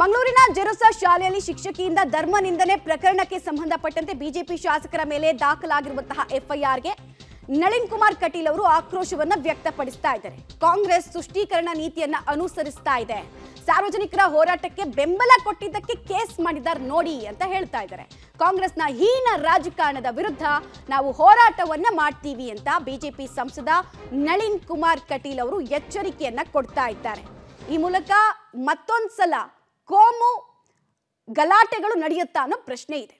ಮಂಗಳೂರಿನ ಜೆರೋಸಾ ಶಾಲೆಯಲ್ಲಿ ಶಿಕ್ಷಕಿಯಿಂದ ಧರ್ಮ ನಿಂದನೆ ಪ್ರಕರಣಕ್ಕೆ ಸಂಬಂಧಪಟ್ಟಂತೆ ಬಿಜೆಪಿ ಶಾಸಕರ ಮೇಲೆ ದಾಖಲಾಗಿರುವಂತಹ ಎಫ್ಐಆರ್ಗೆ ನಳಿನ್ ಕುಮಾರ್ ಕಟೀಲ್ ಅವರು ಆಕ್ರೋಶವನ್ನ ವ್ಯಕ್ತಪಡಿಸ್ತಾ ಇದ್ದಾರೆ. ಕಾಂಗ್ರೆಸ್ ತುಷ್ಟೀಕರಣ ನೀತಿಯನ್ನ ಅನುಸರಿಸ್ತಾ ಇದೆ. ಸಾರ್ವಜನಿಕರ ಹೋರಾಟಕ್ಕೆ ಬೆಂಬಲ ಕೊಟ್ಟಿದ್ದಕ್ಕೆ ಕೇಸ್ ಮಾಡಿದ್ದಾರೆ ನೋಡಿ ಅಂತ ಹೇಳ್ತಾ ಇದ್ದಾರೆ. ಕಾಂಗ್ರೆಸ್ನ ಹೀನ ರಾಜಕಾರಣದ ವಿರುದ್ಧ ನಾವು ಹೋರಾಟವನ್ನ ಮಾಡ್ತೀವಿ ಅಂತ ಬಿಜೆಪಿ ಸಂಸದ ನಳಿನ್ ಕುಮಾರ್ ಕಟೀಲ್ ಅವರು ಎಚ್ಚರಿಕೆಯನ್ನ ಕೊಡ್ತಾ ಇದ್ದಾರೆ. ಈ ಮೂಲಕ ಮತ್ತೊಂದ್ಸಲ ಕೋಮು ಗಲಾಟೆಗಳು ನಡೆಯುತ್ತಾ ಅನ್ನೋ ಪ್ರಶ್ನೆ ಇದೆ.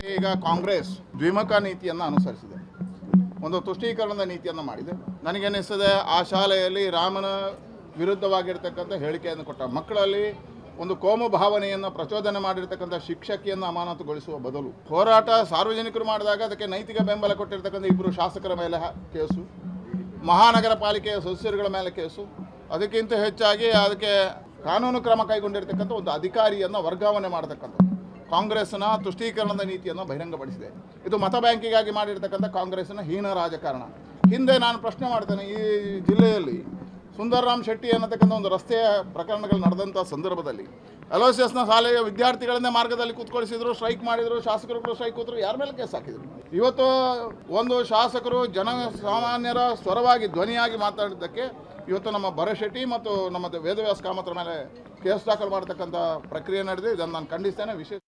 ಈಗ ಕಾಂಗ್ರೆಸ್ ದ್ವಿಮುಖ ನೀತಿಯನ್ನು ಅನುಸರಿಸಿದೆ. ಒಂದು ತುಷ್ಟೀಕರಣದ ನೀತಿಯನ್ನು ಮಾಡಿದೆ. ನನಗನ್ನಿಸ್ತದೆ ಆ ಶಾಲೆಯಲ್ಲಿ ರಾಮನ ವಿರುದ್ಧವಾಗಿರ್ತಕ್ಕಂಥ ಹೇಳಿಕೆಯನ್ನು ಕೊಟ್ಟ ಮಕ್ಕಳಲ್ಲಿ ಒಂದು ಕೋಮು ಭಾವನೆಯನ್ನು ಪ್ರಚೋದನೆ ಮಾಡಿರ್ತಕ್ಕಂಥ ಶಿಕ್ಷಕಿಯನ್ನು ಅಮಾನತುಗೊಳಿಸುವ ಬದಲು ಹೋರಾಟ ಸಾರ್ವಜನಿಕರು ಮಾಡಿದಾಗ ಅದಕ್ಕೆ ನೈತಿಕ ಬೆಂಬಲ ಕೊಟ್ಟಿರ್ತಕ್ಕಂಥ ಇಬ್ಬರು ಶಾಸಕರ ಮೇಲೆ ಕೇಸು. ಮಹಾನಗರ ಪಾಲಿಕೆಯ ಸದಸ್ಯರುಗಳ ಮೇಲೆ ಕೇಸು. ಅದಕ್ಕಿಂತ ಹೆಚ್ಚಾಗಿ ಅದಕ್ಕೆ ಕಾನೂನು ಕ್ರಮ ಕೈಗೊಂಡಿರ್ತಕ್ಕಂಥ ಒಂದು ಅಧಿಕಾರಿಯನ್ನು ವರ್ಗಾವಣೆ ಮಾಡತಕ್ಕಂಥದ್ದು. ಕಾಂಗ್ರೆಸ್ನ ತುಷ್ಟೀಕರಣದ ನೀತಿಯನ್ನು ಬಹಿರಂಗಪಡಿಸಿದೆ. ಇದು ಮತ ಬ್ಯಾಂಕಿಗಾಗಿ ಮಾಡಿರ್ತಕ್ಕಂಥ ಕಾಂಗ್ರೆಸ್ನ ಹೀನ ರಾಜಕಾರಣ. ಹಿಂದೆ ನಾನು ಪ್ರಶ್ನೆ ಮಾಡ್ತೇನೆ, ಈ ಜಿಲ್ಲೆಯಲ್ಲಿ ಸುಂದರರಾಮ್ ಶೆಟ್ಟಿ ಅನ್ನತಕ್ಕಂಥ ಒಂದು ರಸ್ತೆಯ ಪ್ರಕರಣಗಳು ನಡೆದಂಥ ಸಂದರ್ಭದಲ್ಲಿ ಅಲೋಸಿಯಸ್ನ ಶಾಲೆಯ ವಿದ್ಯಾರ್ಥಿಗಳನ್ನೇ ಮಾರ್ಗದಲ್ಲಿ ಕೂತ್ಕೊಳಿಸಿದ್ರು, ಸ್ಟ್ರೈಕ್ ಮಾಡಿದ್ರು ಶಾಸಕರುಗಳು ಸ್ಟ್ರೈಕ್ ಕೂತರು, ಯಾರ ಮೇಲೆ ಕೇಸ್ ಹಾಕಿದ್ರು? ಇವತ್ತು ಒಂದು ಶಾಸಕರು ಜನ ಸಾಮಾನ್ಯರ ಸ್ವರವಾಗಿ ಧ್ವನಿಯಾಗಿ ಮಾತಾಡಿದ್ದಕ್ಕೆ ಇವತ್ತು ನಮ್ಮ ಭರಶೆಟ್ಟಿ ಮತ್ತು ನಮ್ಮ ವೇದವ್ಯಾಸ ಕಾಮತ್ರ ಮೇಲೆ ಕೇಸ್ ದಾಖಲು ಮಾಡತಕ್ಕಂಥ ಪ್ರಕ್ರಿಯೆ ನಡೆದಿದೆ. ಇದನ್ನು ನಾನು ಖಂಡಿಸ್ತೇನೆ. ವಿಶೇಷ